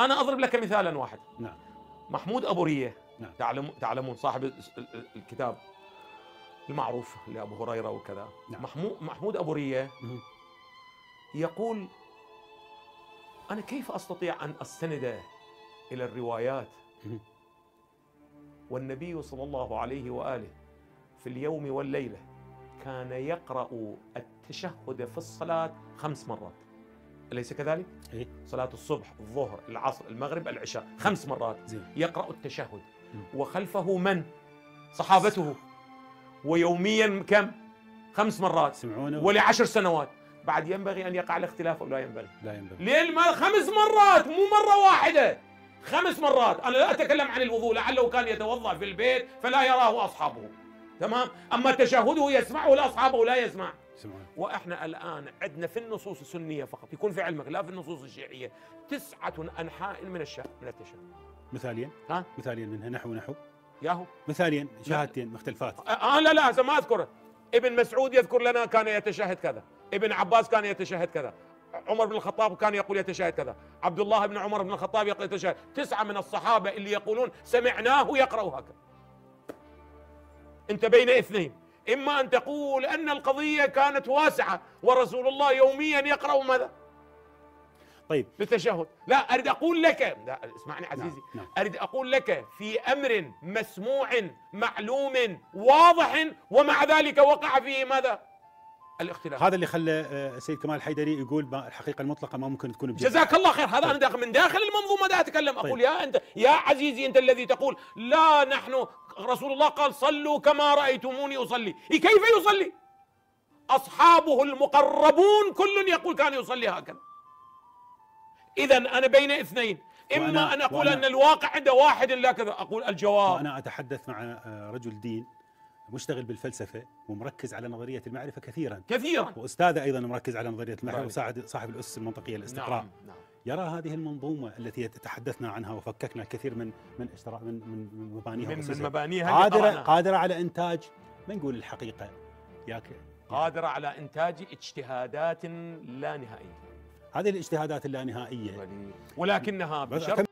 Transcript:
أنا أضرب لك مثالا واحد نعم محمود أبو ريه نعم. تعلم تعلمون صاحب ال- ال- الكتاب المعروف لأبو هريرة وكذا نعم. محمود محمود أبو ريه. يقول أنا كيف أستطيع أن أستند إلى الروايات. والنبي صلى الله عليه وآله في اليوم والليلة كان يقرأ التشهد في الصلاة خمس مرات أليس كذلك؟ إيه. صلاة الصبح، الظهر، العصر، المغرب، العشاء، خمس مرات زين. يقرأ التشهد. وخلفه من؟ صحابته. ويوميا كم؟ خمس مرات. تسمعونه ولعشر سنوات. بعد ينبغي أن يقع الاختلاف أو لا ينبغي. لا ينبغي. ليه ما خمس مرات مو مرة واحدة. خمس مرات. أنا لا أتكلم عن الوضوء لعله كان يتوضأ في البيت فلا يراه أصحابه. تمام؟ أما تشهده يسمعه لاصحابه لا يسمع. وإحنا الآن عندنا في النصوص السنية فقط يكون في علمك لا في النصوص الشيعية. تسعة أنحاء من الشهر من التشهد مثاليا؟ ها؟ مثاليا منها نحو نحو. ياهو. مثاليا شهادتين مختلفات. آه لا لا هسه ما أذكره. ابن مسعود يذكر لنا كان يتشهد كذا. ابن عباس كان يتشهد كذا. عمر بن الخطاب كان يقول يتشهد كذا. عبد الله بن عمر بن الخطاب يقول يتشهد. تسعة من الصحابة اللي يقولون سمعناه يقرأ هكذا. انت بين اثنين. إما أن تقول أن القضية كانت واسعة ورسول الله يوميا يقرأ ماذا؟ طيب. بالتشهد. لا أريد أقول لك لا اسمعني نعم عزيزي. نعم. أريد أقول لك في أمر مسموع معلوم واضح ومع ذلك وقع فيه ماذا؟ الاختلاف. هذا اللي خلى آه، السيد كمال الحيدري يقول الحقيقة المطلقة ما ممكن تكون بجد. جزاك الله خير. هذا طيب. أنا داخل من داخل المنظومة دا أتكلم. أقول طيب. يا أنت يا عزيزي أنت الذي تقول لا نحن رسول الله قال صلوا كما رأيتموني أصلي. إيه كيف يصلي؟ أصحابه المقربون كل يقول كان يصلي هكذا. إذا أنا بين اثنين. إما وأنا- أن أقول وأنا- أن الواقع عند واحد لا كذا أقول الجواب. وأنا أتحدث مع آه، رجل دين مشتغل بالفلسفة ومركز على نظرية المعرفة كثيرا. كثيرا. وأستاذ أيضا مركز على نظرية المعرفة نعم. وصاحب صاحب الأسس المنطقية للاستقراء نعم نعم. يرى هذه المنظومة التي تحدثنا عنها وفككنا كثير من من اشتراء من من مبانيها من, من. مبانيها قادره. قادرة على انتاج ما نقول الحقيقة ياك قادرة على إنتاج اجتهادات لا نهائية هذه الاجتهادات اللانهائيه ولكنها بشرط